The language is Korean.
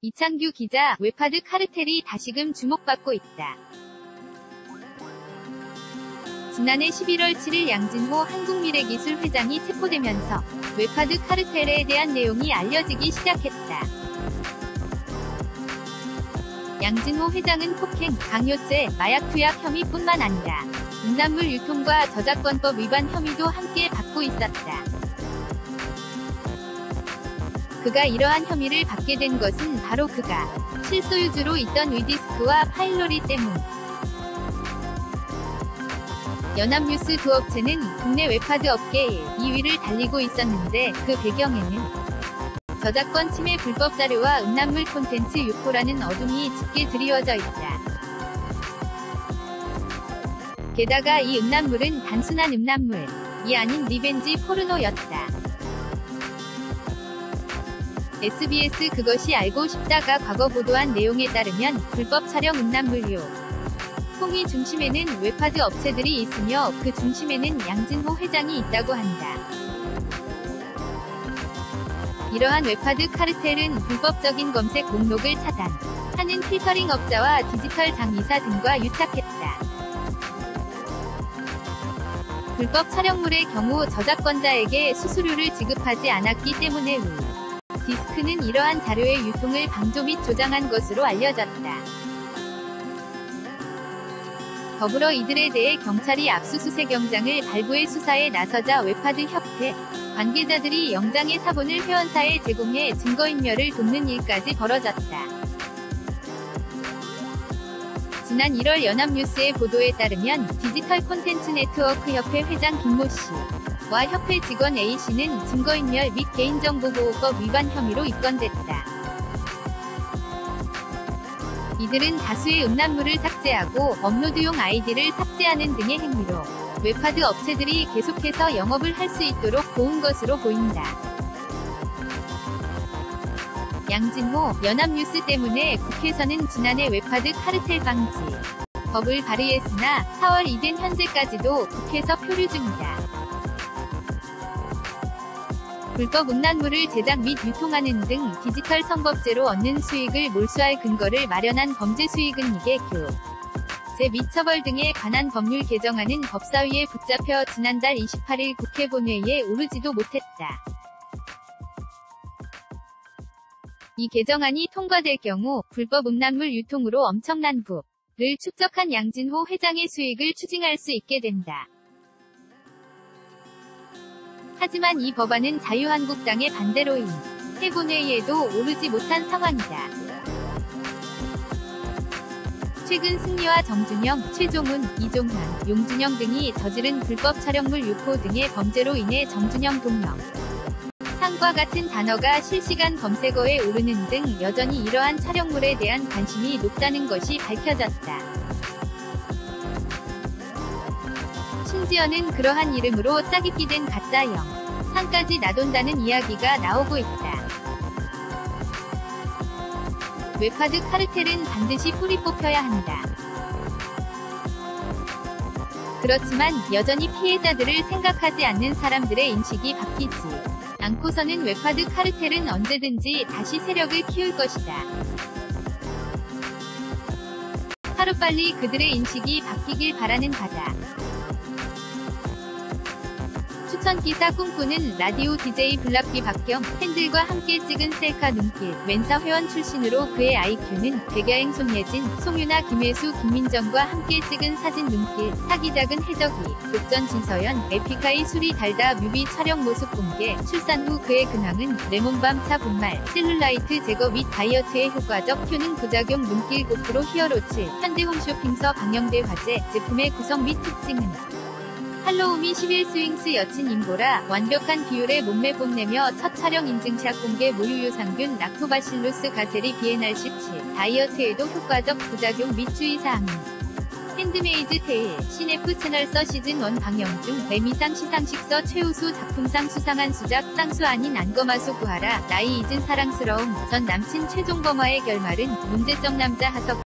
이창규 기자, 웹하드 카르텔이 다시금 주목받고 있다. 지난해 11월 7일 양진호 한국미래기술 회장이 체포되면서 웹하드 카르텔에 대한 내용이 알려지기 시작했다. 양진호 회장은 폭행, 강요죄, 마약 투약 혐의뿐만 아니라 음란물 유통과 저작권법 위반 혐의도 함께 받고 있었다. 그가 이러한 혐의를 받게 된 것은 바로 그가 실소유주로 있던 위디스크와 파일노리 때문. 연합뉴스 두 업체는 국내 웹하드 업계 1, 2위를 달리고 있었는데 그 배경에는 저작권 침해 불법 자료와 음란물 콘텐츠 유포라는 어둠이 짙게 드리워져 있다. 게다가 이 음란물은 단순한 음란물이 아닌 리벤지 포르노였다. SBS 그것이 알고 싶다가 과거 보도한 내용에 따르면 불법 촬영 음란물 유통의 중심에는 웹하드 업체들이 있으며 그 중심에는 양진호 회장이 있다고 한다. 이러한 웹하드 카르텔은 불법적인 검색 목록을 차단 하는 필터링 업자와 디지털 장의사 등과 유착했다. 불법 촬영물의 경우 저작권자에게 수수료를 지급하지 않았기 때문에 위 디스크는 이러한 자료의 유통을 방조 및 조장한 것으로 알려졌다. 더불어 이들에 대해 경찰이 압수수색 영장을 발부해 수사에 나서자 웹하드 협회 관계자들이 영장의 사본을 회원사에 제공해 증거인멸을 돕는 일까지 벌어졌다. 지난 1월 연합뉴스의 보도에 따르면 디지털 콘텐츠 네트워크 협회 회장 김모 씨, 와 협회 직원 A씨는 증거인멸 및 개인정보보호법 위반 혐의로 입건됐다. 이들은 다수의 음란물을 삭제하고 업로드용 아이디를 삭제하는 등의 행위로 웹하드 업체들이 계속해서 영업을 할 수 있도록 도운 것으로 보인다. 양진호 연합뉴스 때문에 국회에서는 지난해 웹하드 카르텔 방지 법을 발의했으나 4월 이된 현재까지도 국회에서 표류 중이다. 불법 음란물을 제작 및 유통하는 등 디지털 선법제로 얻는 수익을 몰수할 근거를 마련한 범죄 수익은 이게 교. 제및 처벌 등에 관한 법률 개정안은 법사위에 붙잡혀 지난달 28일 국회 본회의에 오르지도 못했다. 이 개정안이 통과될 경우 불법 음란물 유통으로 엄청난 부를 축적한 양진호 회장의 수익을 추징할 수 있게 된다. 하지만 이 법안은 자유한국당의 반대로 인 해본회의에도 오르지 못한 상황이다. 최근 승리와 정준영, 최종훈, 이종환, 용준영 등이 저지른 불법 촬영물 유포 등의 범죄로 인해 정준영 동영 상과 같은 단어가 실시간 검색어에 오르는 등 여전히 이러한 촬영물에 대한 관심이 높다는 것이 밝혀졌다. 심지어는 그러한 이름으로 짜깁기 된 가짜형 상까지 나돈다는 이야기가 나오고 있다. 웹하드 카르텔은 반드시 뿌리 뽑혀야 한다. 그렇지만 여전히 피해자들을 생각하지 않는 사람들의 인식이 바뀌지 않고서는 웹하드 카르텔은 언제든지 다시 세력을 키울 것이다. 하루빨리 그들의 인식이 바뀌길 바라는 바다. 추천 기사 꿈꾸는 라디오 DJ 블락비 박경 팬들과 함께 찍은 셀카 눈길 멘사 회원 출신으로 그의 IQ는 백야행 손예진 송유나 김혜수 김민정과 함께 찍은 사진 눈길 차기작은 해적이 독전 진서연 에픽하이 술이 달다 뮤비 촬영 모습 공개 출산 후 그의 근황은 레몬밤 차 분말 셀룰라이트 제거 및 다이어트에 효과적 효능 부작용 눈길 고프로 히어로츠 현대 홈쇼핑서 방영돼 화제 제품의 구성 및 특징은 할로우미 11 스윙스 여친 임보라 완벽한 비율의 몸매 뽐내며 첫 촬영 인증샷 공개 모유유산균 락토바실루스 가세리 비엔알 17 다이어트에도 효과적 부작용 및 주의사항. 핸드메이드 테일. 시네프 채널서 시즌1 방영 중 레미상 시상식서 최우수 작품상 수상한 수작 쌍수 아닌 안검하수 구하라. 나이 잊은 사랑스러움. 전 남친 최종범와의 결말은 문제적 남자 하석